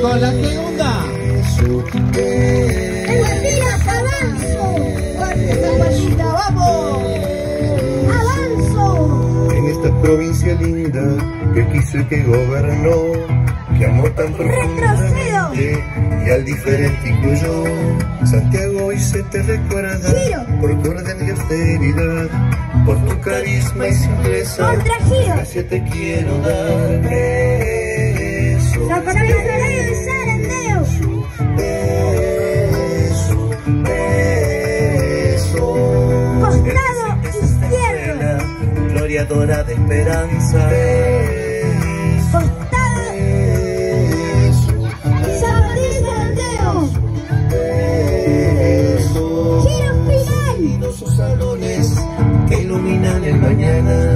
con la segunda. ¡Mentiras, avanzo! ¡Fuerte, vamos! ¡Avanzo! En esta provincia linda que quiso y que gobernó, que amó tan profundamente y al diferente incluyó. Santiago hoy se te recuerda por tu orden y austeridad, por tu carisma y simpleza. Gracias te quiero dar. historiadora de esperanza. Esos salones que iluminan el mañana.